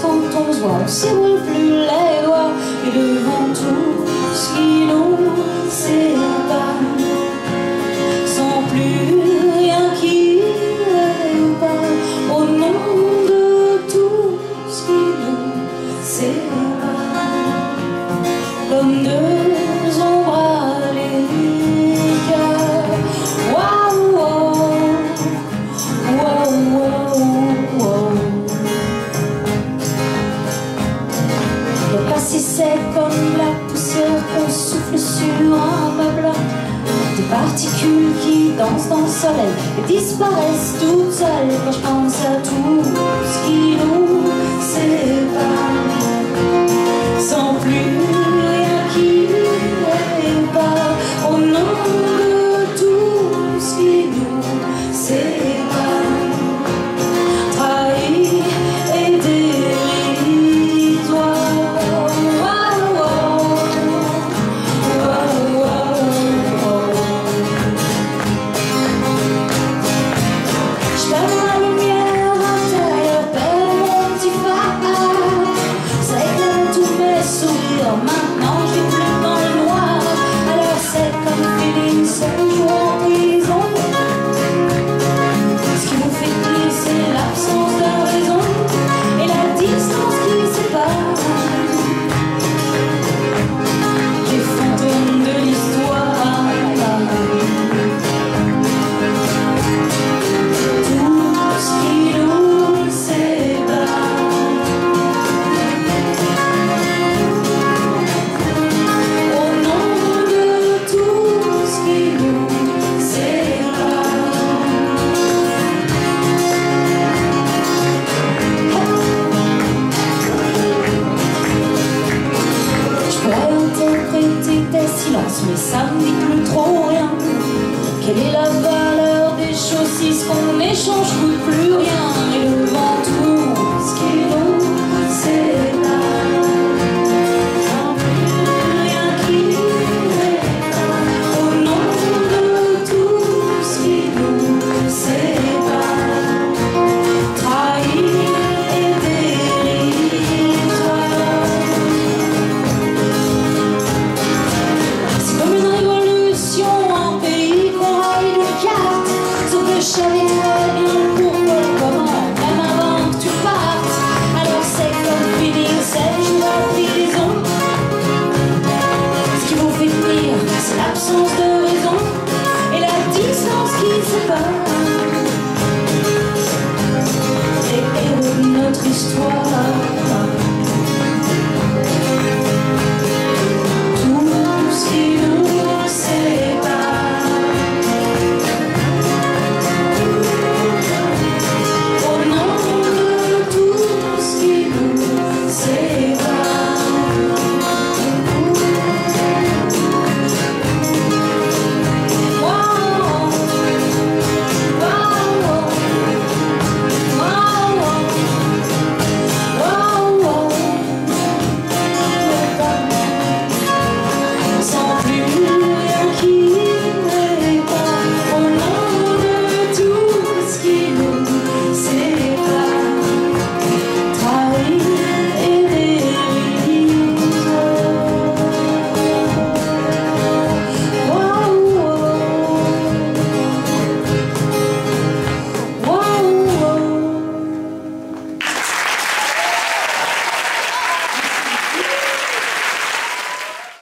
quand on se voit, on s'éroule plus les doigts et devant tout. Si c'est comme la poussière qu'on souffle sur un meuble Des particules qui dansent dans le soleil Et disparaissent toutes seules. Quand je pense à tout ce qui nous sépare Can you love vague c'est l'absence de raison et la distance qui sépare. C'est notre histoire.